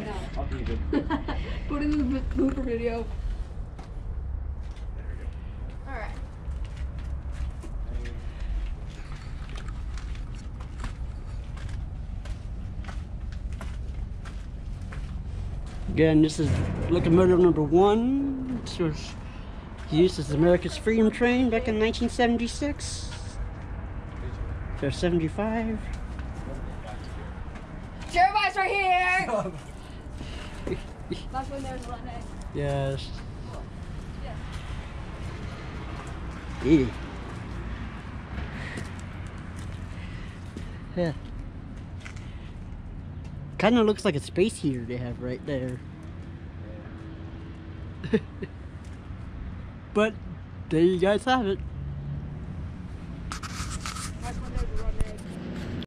No. I'll keep it. Put it in the blooper video. Alright. Again, this is locomotive number one. This was used as America's Freedom Train back in 1976. So 75. Jeremiah's right here! That's when there's one egg. Yes. Yeah. Yeah. Yeah. Kind of looks like a space heater they have right there. but there you guys have it.